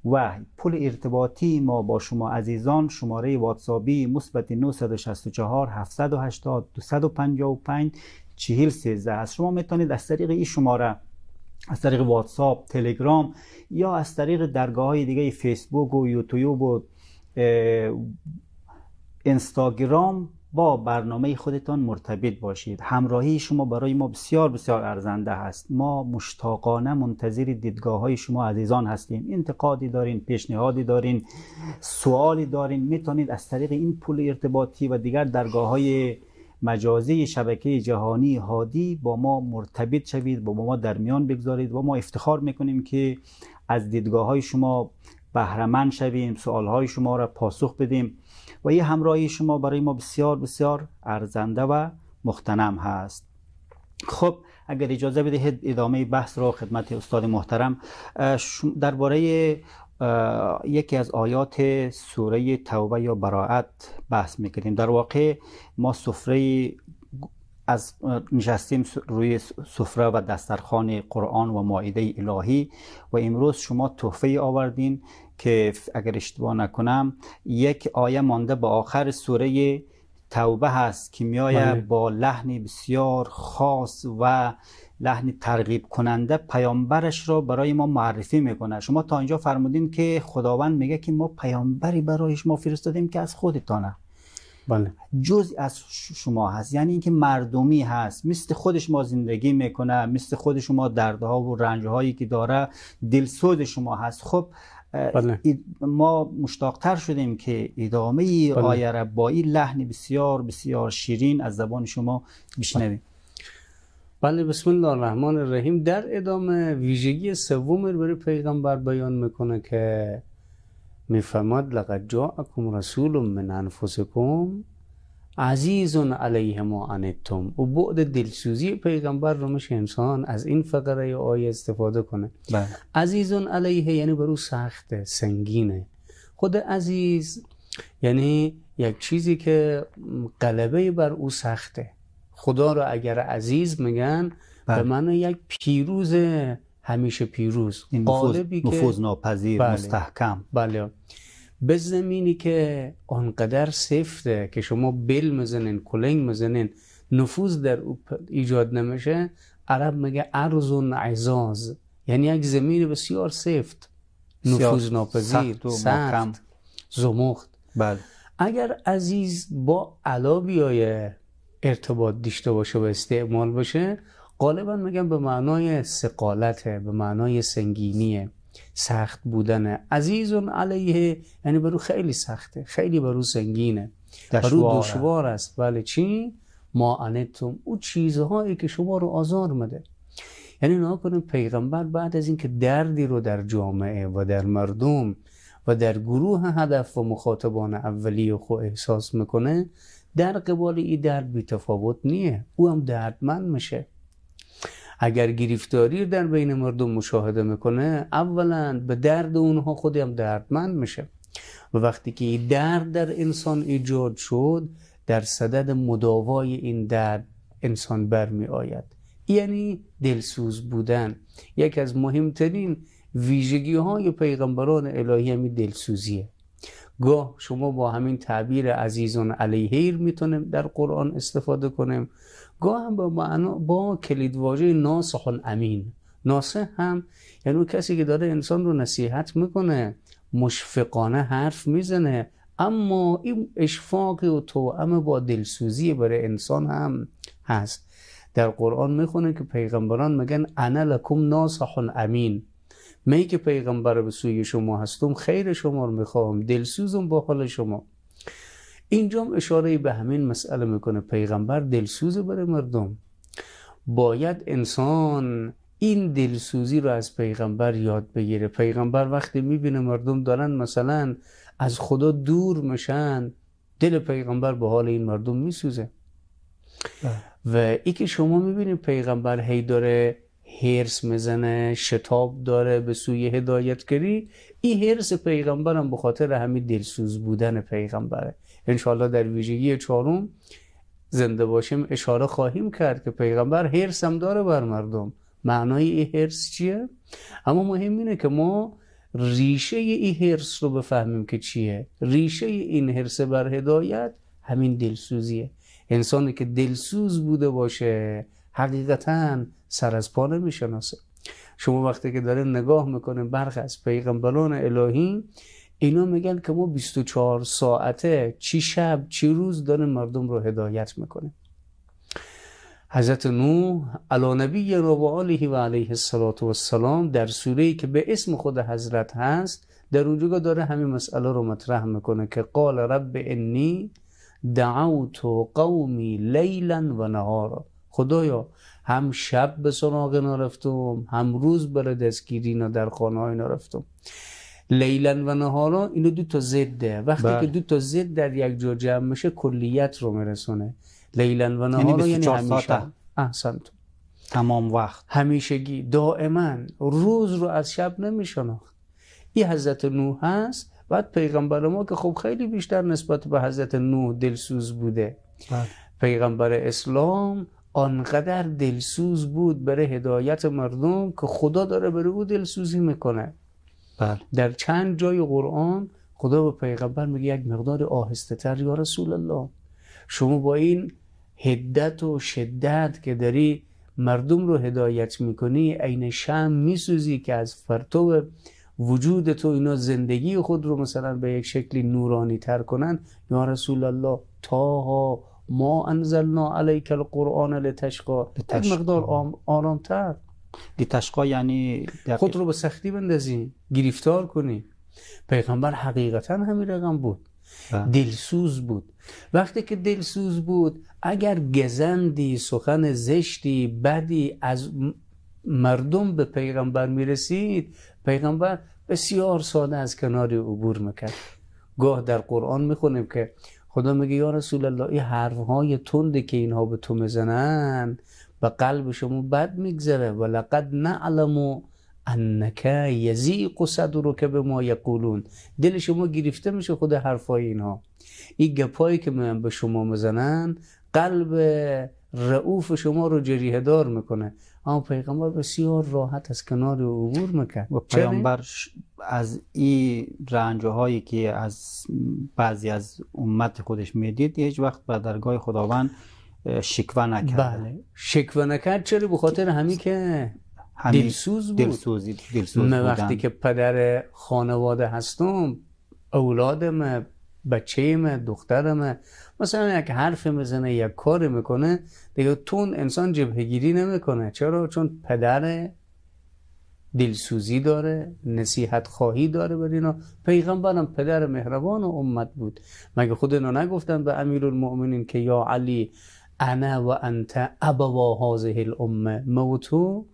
و پل ارتباطی ما با شما عزیزان شماره واتسابی مثبت 964 780 255 چهل سیزده هست شما می‌تونید از طریق این شماره از طریق واتساپ تلگرام یا از طریق درگاه های دیگه فیسبوک و یوتیوب و اینستاگرام با برنامه خودتان مرتبط باشید. همراهی شما برای ما بسیار بسیار ارزنده هست ما مشتاقانه منتظر دیدگاه های شما عزیزان هستیم. انتقادی دارین پیشنهادی دارین سوالی دارین می‌تونید از طریق این پول ارتباطی و دیگر درگاه های مجازی شبکه جهانی هادی با ما مرتبط شوید با ما در میان بگذارید و ما افتخار می‌کنیم که از دیدگاه های شما بهرمند شویم سوال های شما را پاسخ بدیم و این همراهی شما برای ما بسیار بسیار ارزنده و مختنم هست. خب اگر اجازه بدهید ادامه بحث را خدمت استاد محترم درباره یکی از آیات سوره توبه یا براعت بحث می‌کنیم. در واقع ما سفره از نشستیم روی سفره و دسترخان قرآن و ماعده الهی و امروز شما تحفه آوردین که اگر اشتباه نکنم یک آیه مانده به آخر سوره توبه هست که میآید بله. با لحن بسیار خاص و لحن ترغیب کننده پیامبرش را برای ما معرفی می‌کنه. شما تا اینجا فرمودین که خداوند میگه که ما پیامبری برایش ما فرستادیم که از خودتانه. بله. جز از شما هست. یعنی اینکه مردمی هست. مثل خودش ما زندگی می‌کنه مثل خود شما دردها و رنجهایی که داره دلسود شما هست. خب بله. ما مشتاقتر شدیم که ادامه بله. آیه را با این لحن بسیار بسیار شیرین از زبان شما بشنویم
بله بسم الله الرحمن الرحیم در ادامه ویژگی سوم برای پیغمبر بیان می‌کنه که میفرماد لقد جاءکم رسول من انفسکم عزیز علیه ما انتم. و بعد دلسوزی پیغمبر رو میشه انسان از این فقره آیه استفاده کنه. بله. عزیز علیه یعنی برو سخته سنگینه. خود عزیز یعنی یک چیزی که غلبه بر او سخته. خدا رو اگر عزیز میگن به
بله.
معنی یک پیروز همیشه پیروز.
این نفوذ ناپذیر
بله.
مستحکم.
بله. به زمینی که آنقدر سفته که شما بل می‌زنین کلنگ می‌زنین نفوذ در ایجاد نمیشه عرب میگه ارز و عزاز. یعنی یک زمین بسیار سفت. نفوذ ناپذیر
سخت و.
سخت زمخت.
بله.
اگر عزیز با علا بیایه ارتباط داشته باشه و استعمال باشه غالبا میگم به معنای سقالته به معنای سنگینیه. سخت بودنه. عزیز علیه یعنی برو خیلی سخته خیلی برو سنگینه. برو. دشوار است. بله چی؟ ما انتم. او چیزهایی که شما رو آزار مده. یعنی نها پیغمبر بعد از اینکه دردی رو در جامعه و در مردم و در گروه هدف و مخاطبان اولیه خو احساس می‌کنه در قبال این درد بی تفاوت نیه. او هم دردمند میشه. اگر گرفتاری در بین مردم مشاهده می‌کنه اولا به درد اونها خودی هم دردمند میشه. و وقتی که درد در انسان ایجاد شد در صدد مداوای این درد انسان برمی آید یعنی دلسوز بودن. یکی از مهمترین ویژگی های پیغمبران الهی همی دلسوزیه. گاه شما با همین تعبیر عزیزون علیهیر می‌تونیم در قرآن استفاده کنیم. گاه هم با معنا با کلیدواژه ناصح امین ناصح هم یعنی اون کسی که داره انسان رو نصیحت می‌کنه مشفقانه حرف می‌زنه. اما این اشفاق و توأم با دلسوزی برای انسان هم هست. در قرآن می‌خونه که پیغمبران میگن انا لکم ناصح امین می که پیغمبر به سوی شما هستم خیر شما رو می‌خواهم. دلسوزم با حال شما. اینجا اشاره به همین مسئله می‌کنه. پیغمبر دلسوز برای مردم. باید انسان این دلسوزی رو از پیغمبر یاد بگیره. پیغمبر وقتی می‌بینه مردم دارن مثلا از خدا دور میشن دل پیغمبر به حال این مردم میسوزه. و ای که شما می‌بینید پیغمبر هی داره هرس می‌زنه شتاب داره به سوی هدایتگری این هرس پیغمبرم به خاطر همین دلسوز بودن پیغمبره. انشاءالله در ویژگی چهارم زنده باشیم اشاره خواهیم کرد که پیغمبر هرس هم داره بر مردم. معنای این هرس چیه؟ اما مهم اینه که ما ریشه این هرس رو بفهمیم که چیه. ریشه این هرس بر هدایت همین دلسوزیه. انسانی که دلسوز بوده باشه حقیقتا سر از پا نمی‌شناسه. شما وقتی که داره نگاه می‌کنه برخ از پیغمبران الهی اینا میگن که ما 24 ساعته چی شب چی روز داره مردم رو هدایت می‌کنه. حضرت نوح علی نبی و آله و علیه السلام در سوره که به اسم خود حضرت هست در اونجا داره همین مسئله رو مطرح می‌کنه که قال رب انی دعوت قومی لیلا و نهارا. خدایا هم شب به سراغ اینا رفتم هم روز برای دستگیری در خانه های اینا رفتم. لیلا و نهارا اینو دو تا ضده وقتی
بله.
که دو تا ضد در یک جا جمع میشه کلیت رو میرسونه. لیلا و نهارا یعنی
24
همیشه.
تمام وقت.
همیشگی. دائما روز رو از شب نمیشناخت. این حضرت نوح هست بعد پیغمبر ما که خب خیلی بیشتر نسبت به حضرت نوح دلسوز بوده.
بله.
پیغمبر اسلام آنقدر دلسوز بود برای هدایت مردم که خدا داره برای او دلسوزی می‌کنه.
بله.
در چند جای قرآن خدا به پیغمبر میگه یک مقدار آهسته تر یا رسول الله. شما با این هدت و شدت که داری مردم رو هدایت می‌کنی عین شم میسوزی که از فرتو وجود تو اینا زندگی خود رو مثلا به یک شکلی نورانی تر کنن. یا رسول الله تاها ما انزلنا علیک القرآن لتشقا. یک. مقدار آرامتر.
تشقا یعنی دقیق.
خود رو به سختی بندازی گرفتار کنی پیغمبر حقیقتا همین رقم بود
بله.
دلسوز بود وقتی که دلسوز بود اگر گزندی سخن زشتی بدی از مردم به پیغمبر می‌رسید پیغمبر بسیار ساده از کنار عبور می‌کرد گاه در قرآن می‌خونیم که خدا میگه یا رسول الله این حرفهای تندی که اینها به تو می‌زنن به قلب شما بد میگذره. و لقد نعلم انک یزیق صدرک به ما یقولون. دل شما گرفته میشه خود حرفای اینها. این گپایی که من به شما می‌زنن قلب رعوف شما رو جریه دار می‌کنه. اما پیغمبر بسیار راحت از کنار عبور می‌کرد.
و پیامبر از این رنج هایی که از بعضی از امت خودش می‌دید هیچ وقت به درگاه خداوند شکوه نکرد
بله. شکوه نکرد چرا؟ به خاطر همین که دلسوز بود.
دلسوزی دلسوز
من وقتی که پدر خانواده هستم اولادم بچه دخترم مثلا یک حرف می‌زنه یک کار می‌کنه دیگه تون انسان جبهگیری نمی‌کنه. چرا؟ چون پدر دلسوزی داره نصیحت خواهی داره بر اینا. پیغمبرم پدر مهربان و امت بود. مگه خود اینا نگفتن به امیر المؤمنین که یا علی انا و انت ابوا هذه الامه. موتو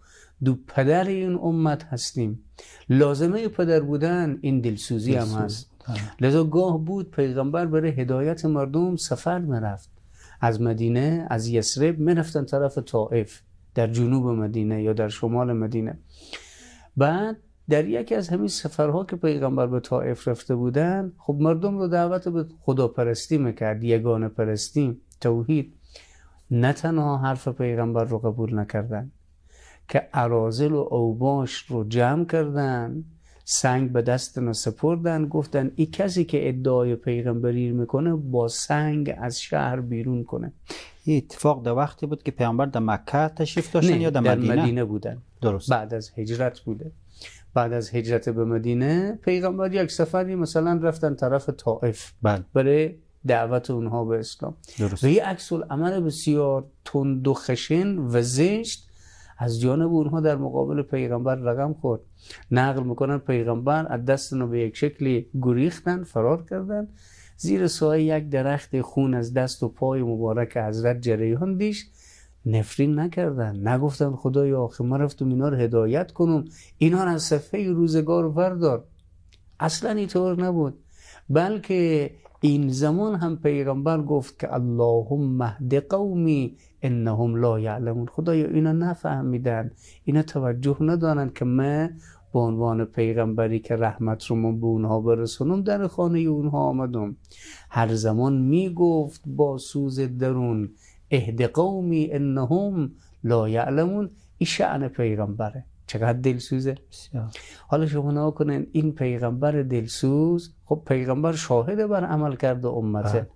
دو پدر این امت هستیم. لازمه پدر بودن این دلسوزی هم هست. لذا گاه بود پیغمبر برای هدایت مردم سفر می‌رفت. از مدینه از یسرب می‌رفتن طرف طائف در جنوب مدینه یا در شمال مدینه. بعد در یکی از همین سفرها که پیغمبر به طائف رفته بودن خب مردم رو دعوت به خدا پرستی می‌کرد یگانه پرستی توحید. نه تنها حرف پیغمبر رو قبول نکردن که ارازل و اوباش رو جمع کردن سنگ به دست سپردن گفتن این کسی که ادعای پیغمبری می‌کنه با سنگ از شهر بیرون کنه.
این اتفاق در وقتی بود که پیامبر در مکه تشریف داشتن یا در,
در
مدینه؟
مدینه بودن.
درست.
بعد از هجرت بوده. بعد از هجرت به مدینه پیغمبر یک سفری مثلا رفتن طرف طائف.
بله.
برای دعوت اونها به اسلام.
درست.
و یه عکس عمل بسیار تند و خشن و زشت از جانب اونها در مقابل پیغمبر رقم خورد. نقل می‌کنن پیغمبر از دست به یک شکلی گریختن فرار کردن. زیر سایه یک درخت خون از دست و پای مبارک حضرت جریان دیش. نفرین نکردن. نگفتن خدایا آخه من رفتم اینا رو هدایت کنم. اینا رو از صفحه روزگار وردار. اصلا اینطور نبود. بلکه این زمان هم پیغمبر گفت که اللهم مهد قومی انهم لا یعلمون خدایا اینا نفهمیدن اینا توجه ندارن که من به عنوان پیغمبری که رحمت رو من به اونها برسونم در خانه اونها آمدم. هر زمان می‌گفت با سوز درون اهد قومی انهم لا یعلمون این پیغمبره. چقدر دلسوزه
بسیار.
حالا شما نها کنین این پیغمبر دلسوز خب پیغمبر شاهد بر عمل کرده امته
بله.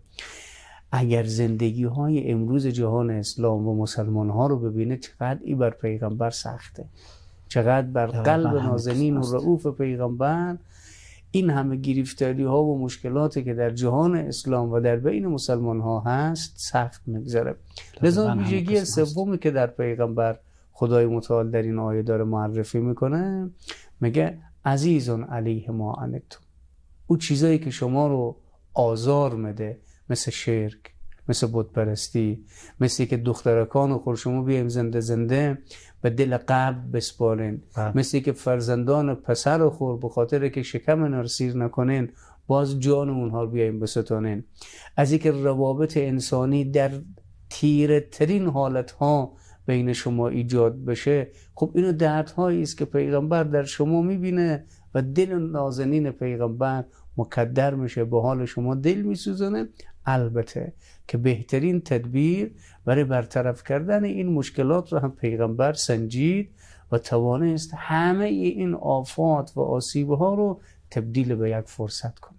اگر زندگی های امروز جهان اسلام و مسلمان ها رو ببینه چقدر ای بر پیغمبر سخته چقدر بر قلب نازنین و. رعوف پیغمبر این همه گرفتاری ها و مشکلاتی که در جهان اسلام و در بین مسلمان ها هست سخت میگذره لذا ویژگی. سومی که در پیغمبر خدای متعال در این آیه داره معرفی می‌کنه میگه عزیزون علیه ما انتم او چیزایی که شما رو آزار میده مثل شرک مثل بتپرستی مثل که دخترکان و خور شما بیایم زنده زنده به دل قبل بسپارین.
بله.
مثل که فرزندان پسر خور به خاطر که شکم نرسیر نکنین باز جان اونها رو بیایم بستانین. از اینکه روابط انسانی در تیره ترین حالت ها بین شما ایجاد بشه خب اینو دردهایی است که پیغمبر در شما می‌بینه و دل نازنین پیغمبر مکدر میشه به حال شما دل میسوزانه البته که بهترین تدبیر برای برطرف کردن این مشکلات رو هم پیغمبر سنجید و توانست همه این آفات و آسیب ها رو تبدیل به یک فرصت کنه.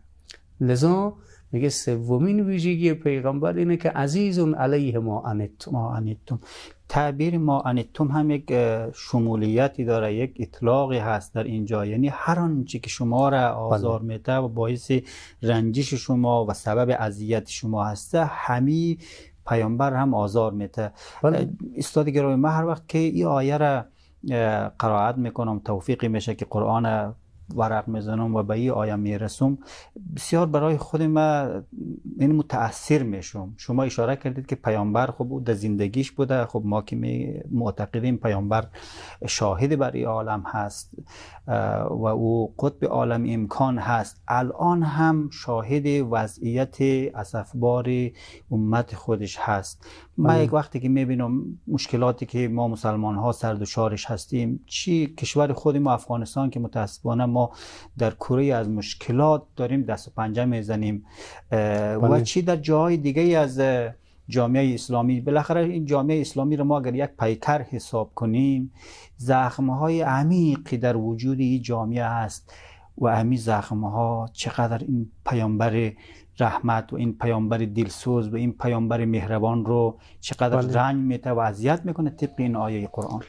لذا میگه سومین ویژگی پیغمبر اینه که عزیزون علیه ما انتم.
ما انیتم تعبیر ما انیتم هم یک شمولیتی داره یک اطلاقی هست در اینجا. یعنی هر آنچه که شما را آزار میده و باعث رنجش شما و سبب اذیت شما هسته همی پیامبر هم آزار میده.
بله.
استاد گرامی من هر وقت که این آیه را قرائت می‌کنم توفیقی میشه که قرآن ورق می‌زنم و به این آیه می‌رسم. بسیار برای خود ما این متاثر میشم. شما اشاره کردید که پیامبر خب او در زندگیش بوده. خب ما که معتقدیم پیامبر شاهد بر این عالم هست و او قطب عالم امکان هست. الان هم شاهد وضعیت اسفبار امت خودش هست. من یک وقتی که می‌بینم مشکلاتی که ما مسلمان ها سر دچارش هستیم چی کشور خود ما افغانستان که متاسفانه ما در کره از مشکلات داریم دست و پنجه می‌زنیم و
بله.
چی در جاهای دیگه از جامعه اسلامی بالاخره این جامعه اسلامی رو ما اگر یک پیکر حساب کنیم زخم های عمیقی در وجود این جامعه هست و همین زخم ها چقدر این پیامبر رحمت و این پیامبر دلسوز و این پیامبر مهربان رو چقدر
بله.
رنج میته و اذیت می‌کنه طبق این آیه قرآن.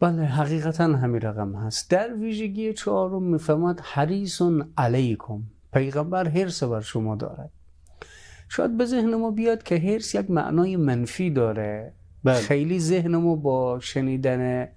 بله حقیقتا همین رقم هست. در ویژگی چهارم می‌فهمد حریصون علیکم. پیغمبر حرس بر شما دارد. شاید به ذهن ما بیاد که حرس یک معنای منفی داره.
بله.
خیلی ذهن ما با شنیدن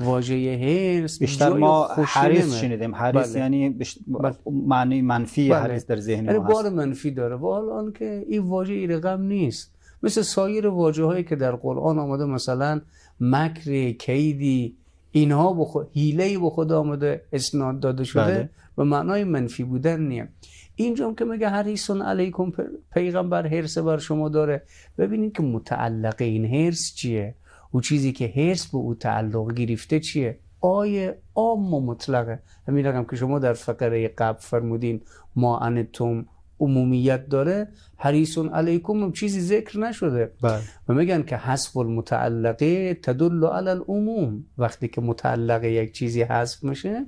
واژه حرس
بیشتر ما حریص. شنیدیم حریص
بله.
یعنی بش...
بله.
معنی منفی
بله.
حریص در ذهن
یعنی
ما
بار
هست
منفی داره و حال که این واژه ای رقم نیست مثل سایر واژه هایی که در قرآن آمده مثلا مکر کیدی اینها به خود هیله به خود آمده اسناد داده شده
بله.
و معنای منفی بودن نیه اینجا که میگه حریصون علیکم پیغمبر حرس بر شما داره ببینید که متعلق این حرس چیه او چیزی که حرس به او تعلق گرفته چیه؟ آیه عام و مطلقه. همین رقم که شما در فقره قبل فرمودین ما انتم عمومیت داره حریصون علیکم چیزی ذکر نشده.
بله.
و میگن که حذف المتعلقه تدل علی العموم. وقتی که متعلق یک چیزی حذف میشه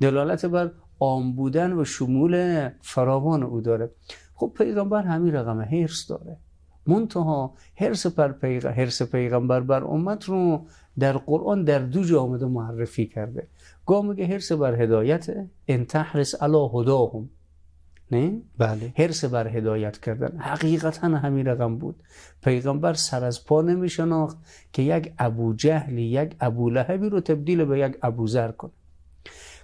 دلالت بر عام بودن و شمول فراوان او داره. خب پیغمبر همین رقم حرس داره. منتها حرس پر پیغ... حرس پیغمبر بر امت رو در قرآن در دو جا آمده معرفی کرده. گاه میگه حرس بر هدایت ان تحرس علی هداهم. نه؟
بله.
حرس بر هدایت کردن. حقیقتا همین رقم بود. پیغمبر سر از پا نمی شناخت که یک ابو جهلی یک ابو لهبی رو تبدیل به یک ابو ذر کنه.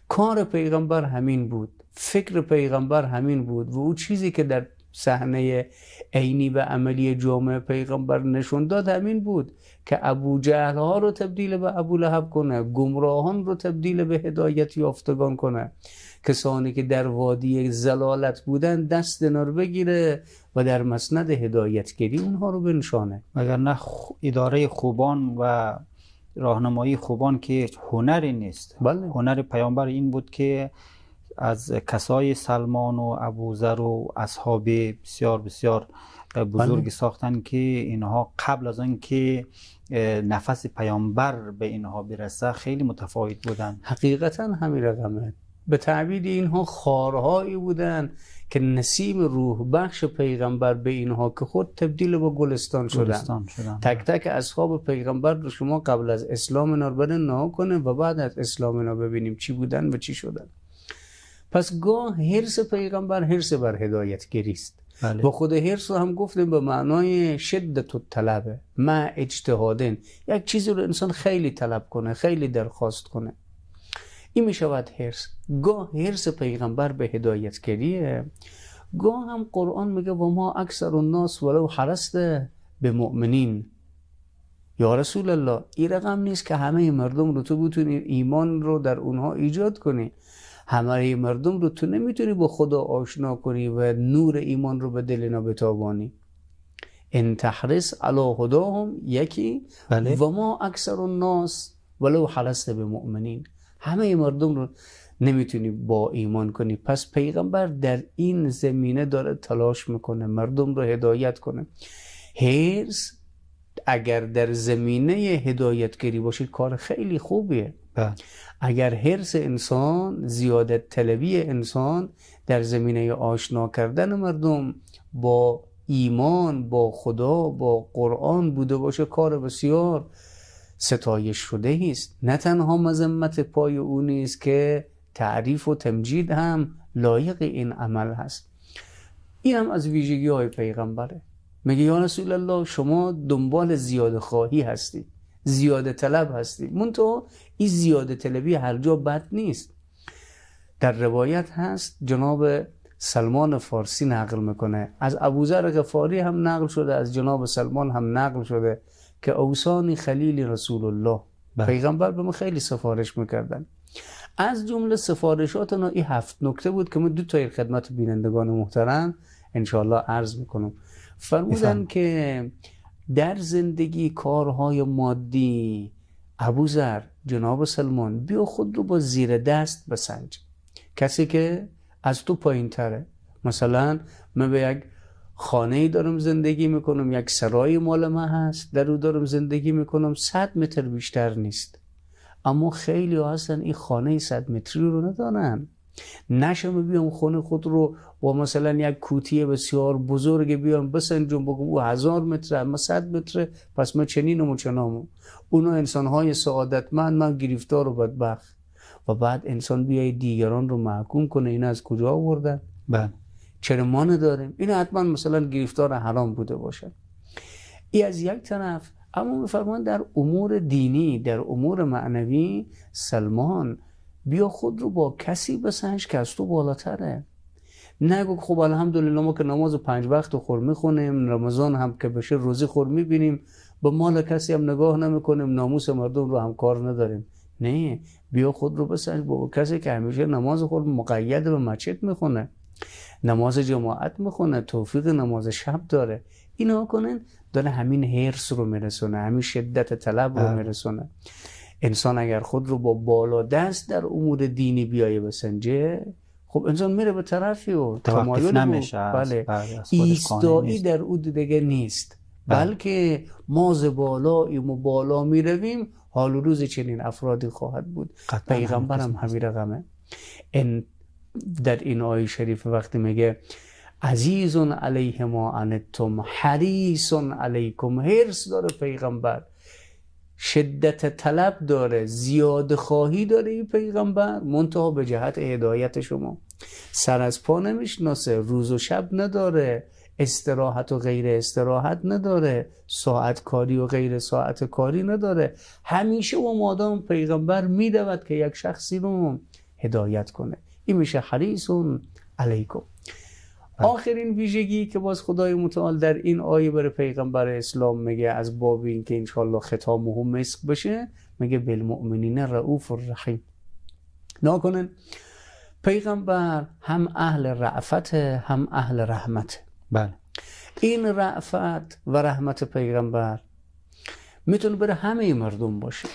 کار پیغمبر همین بود. فکر پیغمبر همین بود و او چیزی که در صحنه عینی و عملی جامعه پیغمبر نشون داد همین بود که ابو جهل ها رو تبدیل به ابو لهب کنه گمراهان رو تبدیل به هدایت یافتگان کنه. کسانی که در وادی زلالت بودن دست اینا رو بگیره و در مسند هدایتگری اونها رو بنشانه.
مگر نه خ- اداره خوبان و راهنمایی خوبان که هنری نیست.
بله.
هنر پیامبر این بود که از کسای سلمان و ابوذر و اصحاب بسیار بسیار بزرگی
بله.
ساختن که اینها قبل از اه، نفس پیامبر به اینها برسه خیلی متفاوت بودن.
حقیقتا همین رقمه. به تعبیر اینها خارهایی بودن که نسیم روح بخش پیغمبر به اینها که خود تبدیل به گلستان شدن.
گلستان شدن.
تک تک اصحاب پیغمبر رو شما قبل از اسلام اینا رو نها کنه و بعد از اسلام اینا ببینیم چی بودن و چی شدن. پس گاه حرس پیغمبر حرس بر هدایتگری است
بله.
با خود حرس رو هم گفتیم به معنای شدت طلبه ما اجتهادن. یک چیزی رو انسان خیلی طلب کنه خیلی درخواست کنه. این می شود حرس گاه حرس پیغمبر به هدایتگریه. گاه هم قرآن میگه و ما اکثر الناس ولو حرست به مؤمنین. یا رسول الله این رقم نیست که همه مردم رو تو بتونی ایمان رو در اونها ایجاد کنی. همه مردم رو تو نمی‌تونی با خدا آشنا کنی و نور ایمان رو به دل اینا بتابانی. ان تحرس علی هداهم یکی
بله.
و ما اکثر الناس ولو حرست به مؤمنین همه مردم رو نمی‌تونی با ایمان کنی. پس پیغمبر در این زمینه داره تلاش می‌کنه مردم رو هدایت کنه. حرس اگر در زمینه هدایتگری باشید کار خیلی خوبیه.
بله.
اگر حرس انسان زیادت طلبی انسان در زمینه آشنا کردن مردم با ایمان با خدا با قرآن بوده باشه کار بسیار ستایش شده است. نه تنها مذمت پای او نیست که تعریف و تمجید هم لایق این عمل هست. این هم از ویژگی های پیغمبره. میگه یا رسول الله شما دنبال زیاده خواهی هستی. زیاده طلب هستی. منتها این زیاده طلبی هر جا بد نیست. در روایت هست جناب سلمان فارسی نقل می‌کنه. از ابوذر غفاری هم نقل شده از جناب سلمان هم نقل شده که اوسانی خلیل رسول الله
بله.
پیغمبر به ما خیلی سفارش می‌کردن. از جمله سفارشات اونا این هفت نکته بود که من دو تا خدمت بینندگان محترم انشاءالله عرض می‌کنم. فرمودن. که در زندگی کارهای مادی ابوذر جناب سلمان بیا خود رو با زیر دست بسنج. کسی که از تو پایین تره. مثلا من به یک خانه دارم زندگی می‌کنم یک سرای مال من هست در او دارم زندگی می‌کنم صد متر بیشتر نیست. اما خیلی هستن این خانه صد متری رو ندارن نشم بیام خونه خود رو با مثلا یک کوتی بسیار بزرگ بیام بسنجم بگم او هزار متر اما صد متر پس ما چنینم و چنامو اونا انسان های سعادتمند من گرفتار و بدبخت. و بعد انسان بیای دیگران رو محکوم کنه این از کجا آوردن؟
بله.
چرا ما نداریم؟ این حتما مثلا گرفتار حرام بوده باشه. ای از یک طرف اما میفرمان در امور دینی در امور معنوی سلمان بیا خود رو با کسی بسنج که از تو بالاتره. نگو خب الحمدلله ما که نماز پنج وقت خور می‌خونیم رمضان هم که بشه روزی خور می‌بینیم به مال کسی هم نگاه نمی‌کنیم ناموس مردم رو هم کار نداریم. نه بیا خود رو بسنج با کسی که همیشه نماز خود مقید به مسجد می‌خونه نماز جماعت می‌خونه توفیق نماز شب داره. اینا کنن داره همین هرس رو میرسونه همین شدت طلب رو میرسونه. انسان اگر خود رو با بالا دست در امور دینی بیایه بسنجه خب انسان میره به طرفی و
تمایل نمیشه
بله. ایستایی در او دیگه نیست. بلکه ما ز بالاییم و بالا می‌رویم حال و روز چنین افرادی خواهد بود. پیغمبرم همین رقمه. ان در این آیه شریف وقتی میگه عزیز علیه ما انتم حریص علیکم حرس داره پیغمبر. شدت طلب داره زیاد خواهی داره این پیغمبر. منتها به جهت هدایت شما. سر از پا نمی‌شناسه روز و شب نداره استراحت و غیر استراحت نداره ساعت کاری و غیر ساعت کاری نداره. همیشه و مادام پیغمبر میدود که یک شخصی رو هدایت کنه. این میشه حریصون علیکم. آخرین ویژگی که باز خدای متعال در این آیه برای پیغمبر اسلام میگه از باب این که انشالله ختامه مسک بشه میگه بالمؤمنین رعوف الرحیم. ناکنن پیغمبر هم اهل رعفت هم اهل رحمت.
بله.
این رعفت و رحمت پیغمبر می‌تونه برای همه مردم باشه.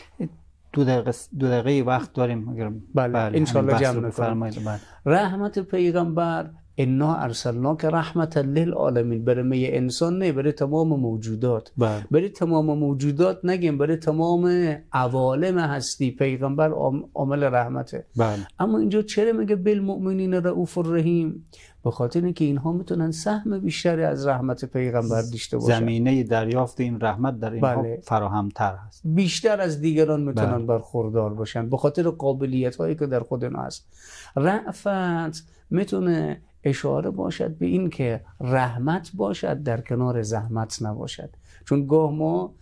دو دقیقه, دو دقیقه وقت داریم اگر
بله, بله انشالله جمع
بله.
رحمت پیغمبر انا ارسلنا که رحمت للعالمین برای انسان نه برای تمام موجودات
بله.
برای تمام موجودات نگیم برای تمام عوالم هستی پیغمبر عامل رحمته
بله.
اما اینجا چرا میگه بالمؤمنین رؤوف الرحیم به خاطر اینکه اینها می‌تونن سهم بیشتری از رحمت پیغمبر داشته باشن
زمینه دریافت این رحمت در اینها
بله.
فراهم تر هست
بیشتر از دیگران می‌تونن برخوردار باشن به خاطر قابلیت هایی که در خود هست رعفت می‌تونه اشاره باشد به این که رحمت باشد در کنار زحمت نباشد. چون گاه ما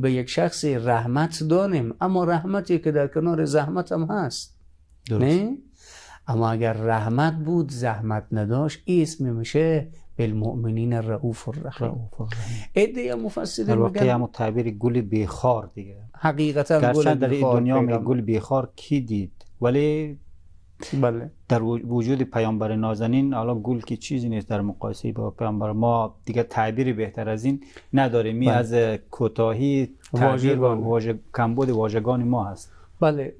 به یک شخص رحمت دانیم اما رحمتی که در کنار زحمت هم هست.
درست.
نه؟ اما اگر رحمت بود زحمت نداشت اسم میشه بالمؤمنین رؤوف الرحیم. ایده مفسرین
در واقع هم تعبیر گل بیخار دیگه.
حقیقتا
گل در این دنیا می گل بیخار کی دید؟ ولی
بله.
در وجود پیامبر نازنین حالا گل که چیزی نیست در مقایسه با پیامبر ما دیگه تعبیری بهتر از این نداریم. می از کوتاهی تعبیر و واژه کمبود واژگان ما هست.
بله.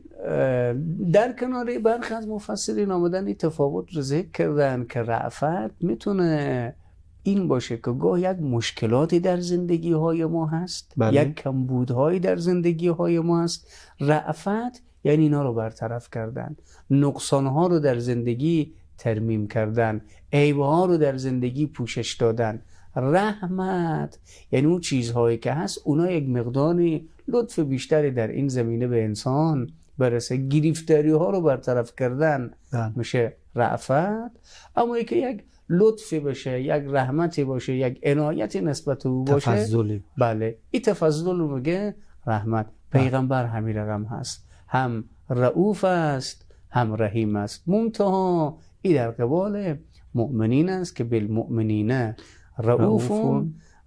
در کنار برخی از مفسرین آمدن این تفاوت رو ذکر کردن که رعفت می‌تونه این باشه که گاه یک مشکلاتی در زندگی های ما هست
بله.
یک کمبودهایی در زندگی های ما هست. رعفت یعنی اینا رو برطرف کردن. نقصان ها رو در زندگی ترمیم کردن. عیب ها رو در زندگی پوشش دادن. رحمت! یعنی اون چیزهایی که هست اونا یک مقداری لطف بیشتری در این زمینه به انسان برسه. گریفتاری ها رو برطرف کردن.
بله.
میشه رعفت. اما یکی یک لطفی باشه یک رحمتی باشه یک عنایتی نسبت او باشه
تفضلی.
بله. این تفضل رو میگه رحمت. پیغمبر همین رقم هست. هم رعوف است هم رحیم است. منتها این در قبال مؤمنین است که بالمؤمنین رعوف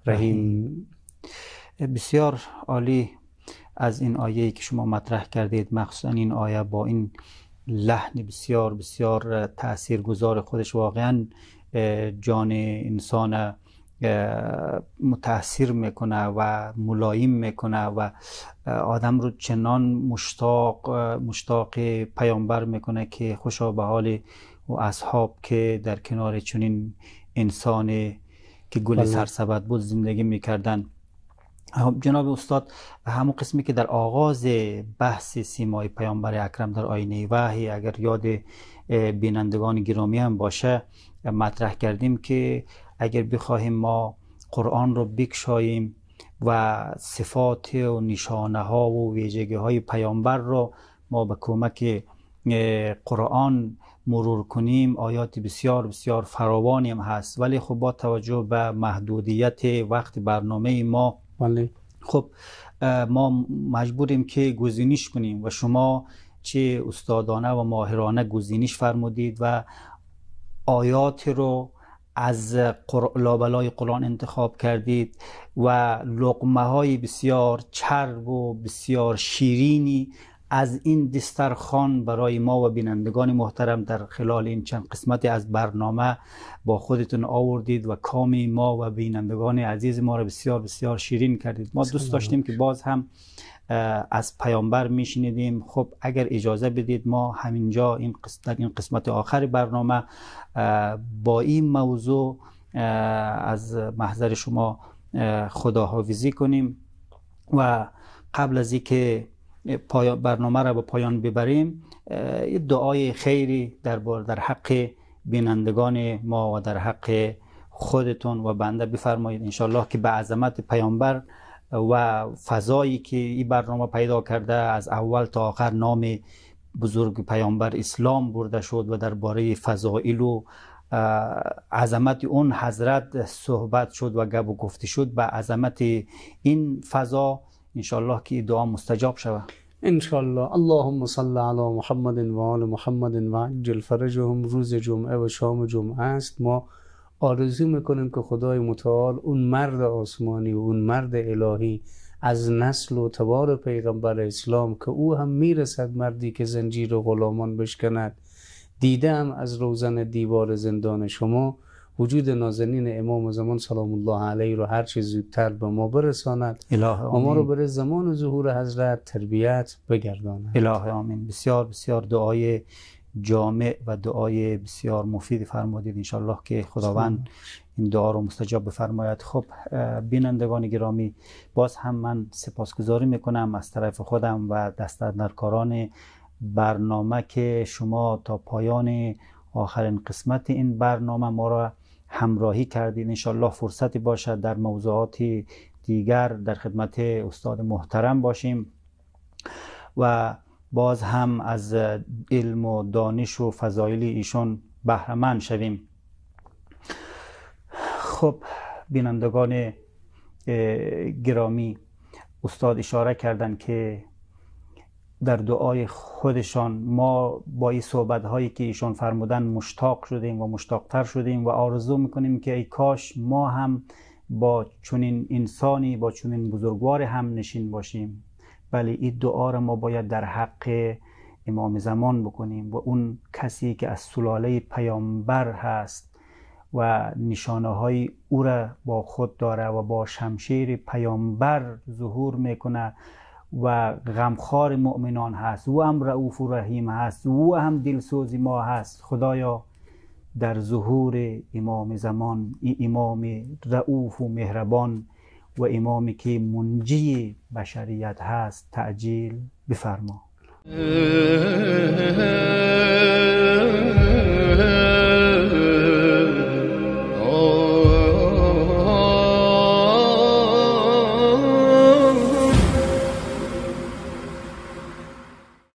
رحیم.
بسیار عالی از این آیه که شما مطرح کردید. مخصوصا این آیه با این لحن بسیار بسیار تاثیرگذار خودش. واقعا جان انسان متاثر می‌کنه و ملایم می‌کنه و آدم رو چنان مشتاق مشتاق پیامبر می‌کنه که خوشا به حال و اصحاب که در کنار چنین انسان که گل بله. سرسبد بود زندگی می‌کردن جناب استاد همون قسمی که در آغاز بحث سیمای پیامبر اکرم در آینه وحی اگر یاد بینندگان گرامی هم باشه مطرح کردیم که اگر بخواهیم ما قرآن رو بکشاییم و صفات و نشانه ها و ویژگی های پیامبر رو ما به کمک قرآن مرور کنیم آیات بسیار بسیار فراوانی هم هست ولی خب با توجه به محدودیت وقت برنامه ما
بله.
خب ما مجبوریم که گزینش کنیم و شما چه استادانه و ماهرانه گزینش فرمودید و آیات رو از لابلای قرآن انتخاب کردید و لقمه های بسیار چرب و بسیار شیرینی از این دسترخان برای ما و بینندگان محترم در خلال این چند قسمت از برنامه با خودتون آوردید و کام ما و بینندگان عزیز ما را بسیار بسیار شیرین کردید. ما دوست داشتیم که باز هم از پیامبر میشنیدیم. خب اگر اجازه بدید ما همینجا این در این قسمت آخر برنامه با این موضوع از محضر شما خداحافظی کنیم و قبل از اینکه برنامه را به پایان ببریم دعای خیری در در حق بینندگان ما و در حق خودتون و بنده بفرمایید. انشالله که به عظمت پیامبر و فضایی که این برنامه پیدا کرده از اول تا آخر نام بزرگ پیامبر اسلام برده شد و درباره فضائل و عظمت اون حضرت صحبت شد و گب و گفته شد. به عظمت این فضا انشالله که دعا مستجاب شود.
انشالله اللهم صل علی محمد و آل محمد و عجل فرجهم روز جمعه و شام جمعه است. ما آرزو می‌کنیم که خدای متعال اون مرد آسمانی و اون مرد الهی از نسل و تبار پیغمبر اسلام که او هم می‌رسد مردی که زنجیر و غلامان بشکند دیدم از روزن دیوار زندان شما. وجود نازنین امام زمان سلام الله علیه رو هر چیز زودتر به ما برساند. و ما رو بر زمان ظهور حضرت تربیت بگرداند.
اله آمین. بسیار بسیار دعای جامع و دعای بسیار مفید فرمودید انشالله که خداوند این دعا رو مستجاب بفرماید. خب بینندگان گرامی باز هم من سپاسگزاری می‌کنم از طرف خودم و دستندرکاران برنامه که شما تا پایان آخرین قسمت این برنامه ما را همراهی کردید انشالله فرصتی باشد در موضوعات دیگر در خدمت استاد محترم باشیم. و باز هم از علم و دانش و فضایل ایشون بهرمند شویم. خب بینندگان گرامی استاد اشاره کردن که در دعای خودشان ما با این صحبت هایی که ایشان فرمودن مشتاق شدیم و مشتاقتر شدیم و آرزو می‌کنیم که ای کاش ما هم با چنین انسانی با چنین بزرگوار هم نشین باشیم. ولی این دعا را ما باید در حق امام زمان بکنیم و اون کسی که از سلاله پیامبر هست و نشانه های او را با خود داره و با شمشیر پیامبر ظهور می‌کنه و غمخوار مؤمنان هست. او هم رعوف و رحیم هست. او هم دلسوزی ما هست. خدایا در ظهور امام زمان ای امام رعوف و مهربان و امامی که منجی بشریت هست تعجیل بفرما.